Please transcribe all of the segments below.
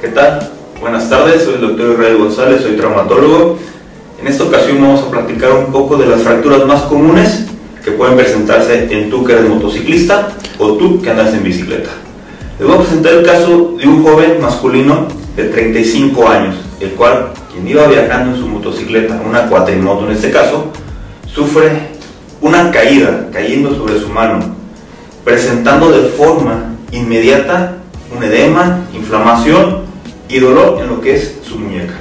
¿Qué tal? Buenas tardes, soy el doctor Israel González, soy traumatólogo. En esta ocasión vamos a platicar un poco de las fracturas más comunes que pueden presentarse en tú que eres motociclista o tú que andas en bicicleta. Les voy a presentar el caso de un joven masculino de 35 años, el cual, quien iba viajando en su motocicleta, una cuatrimoto en este caso, sufre una caída, cayendo sobre su mano, presentando de forma inmediata un edema, inflamación y dolor en lo que es su muñeca.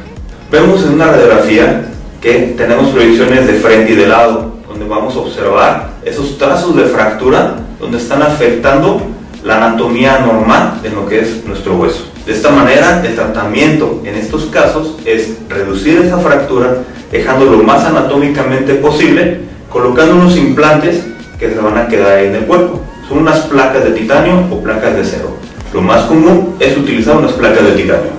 Vemos en una radiografía que tenemos proyecciones de frente y de lado, donde vamos a observar esos trazos de fractura donde están afectando la anatomía normal de lo que es nuestro hueso. De esta manera, el tratamiento en estos casos es reducir esa fractura, dejándolo lo más anatómicamente posible, colocando unos implantes que se van a quedar ahí en el cuerpo. Son unas placas de titanio o placas de acero. Lo más común es utilizar unas placas de titanio.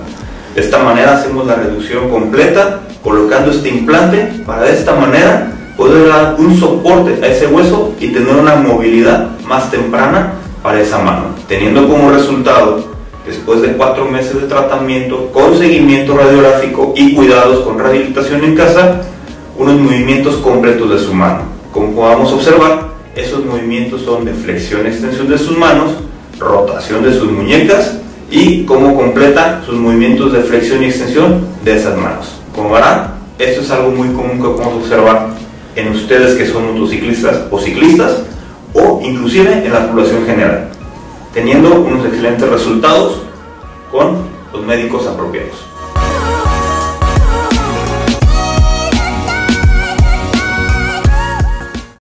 De esta manera hacemos la reducción completa colocando este implante para de esta manera poder dar un soporte a ese hueso y tener una movilidad más temprana para esa mano, teniendo como resultado después de cuatro meses de tratamiento con seguimiento radiográfico y cuidados con rehabilitación en casa, unos movimientos completos de su mano. Como podamos observar, esos movimientos son de flexión y extensión de sus manos, rotación de sus muñecas y cómo completa sus movimientos de flexión y extensión de esas manos. Como verán, esto es algo muy común que podemos observar en ustedes que son motociclistas o ciclistas o inclusive en la población general, teniendo unos excelentes resultados con los médicos apropiados.